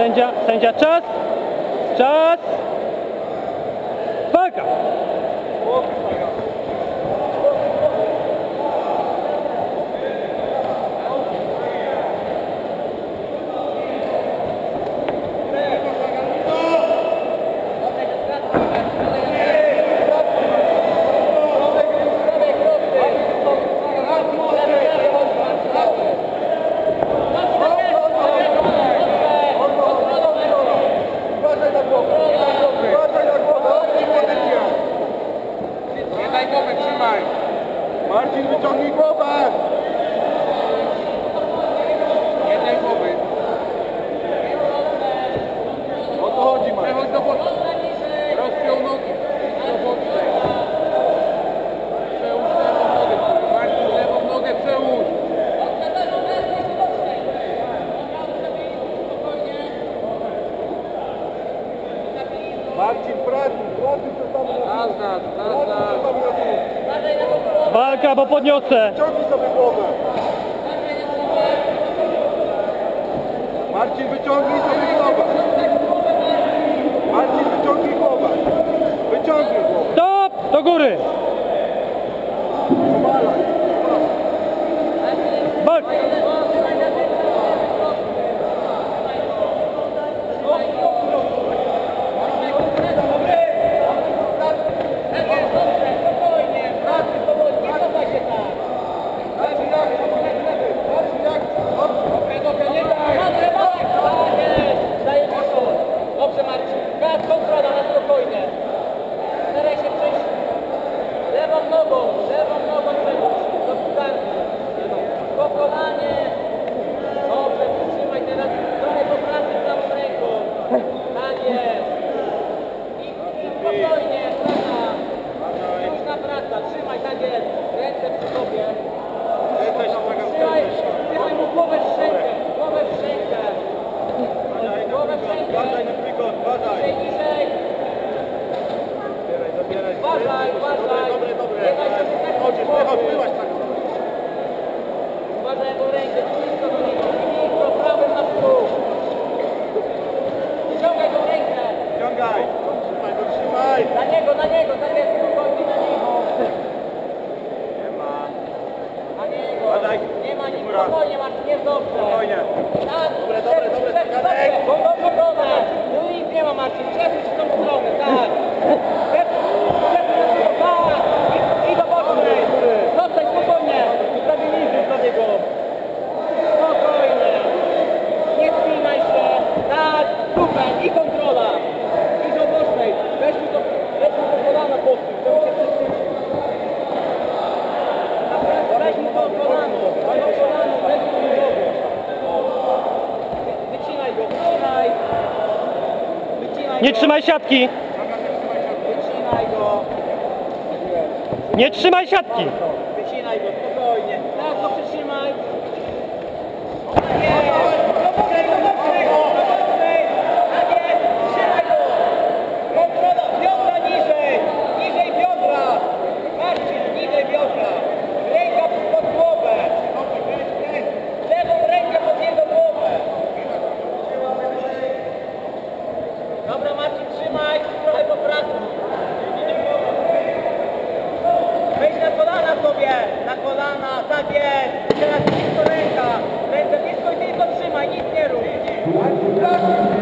Sędzia, sędzia, czas! Czas! Marcin, pracuj, co tam Naznacz, naznacz. Walka, bo podniosę! Ciągnij sobie głowę. Marcin, wyciągnij sobie głowę. Marcin, wyciągnij głowę. Wyciągnij głowę. Stop! Do góry! Walka! Marcin, gaz, kontrola na spokojnie. Staraj się przejść lewą nogą, lewą nogą przejść do piłkarni. Po kolanie. Dobrze, przytrzymaj teraz trochę po pracy prawą ręką. Tak jest. I, i spokojnie, praca. Luźna praca, trzymaj, tak jest. Ręce przy sobie. Trzymaj, trzymaj mu głowę w szczękę, głowę w szczękę. Głowę w szczękę. Niżej, niżej. Uważaj, uważaj. Nie daj się wstechnąć głowy. Uważaj jaką rękę, blisko do niego, blisko, prawym na przód. Wyciągaj tą rękę. Ciągaj. Trzymaj go, trzymaj. Na niego, na niego, tak jest, spokojnie na niego. Nie ma. Na niego. Badaj. Nie ma nic, spokojnie Marcin, jest dobrze. Spokojnie. Tak, Dobre, dobre, dobre, przed- Ganek. przed- Tą dobrą stronę. Tu nic nie ma Marcin, przepuść w tą stronę, tak. Przepuść, przepuść, tak. I, i do boku. Zostań spokojnie. Stabilizuj sobie go. Spokojnie. Nie spinaj się. Tak, super. I kontrola. I do bocznej. Weź mi to, weź mi to kolana podpił, żeby się przesunąć. Weź mu to kolano. To kolano, weź mu nogę. Wycinaj go, wycinaj. Wycinaj Nie trzymaj siatki! Nie trzymaj siatki! Wycinaj go, spokojnie. Tak, to przytrzymaj. Tak jest. Do góry, do góry, do góry. Tak jest. Trzymaj go. Kontrola. Biodra niżej. Niżej biodra. Marcin, niżej biodra. Ręka pod głowę. Lewą rękę pod jego głowę. Dobra Marcin, trzymaj. Trochę po pracy. Wejdź na sobie! Na kolana, tak jest! Teraz blisko ręka! Ręce blisko i tylko trzymaj, nic nie rób!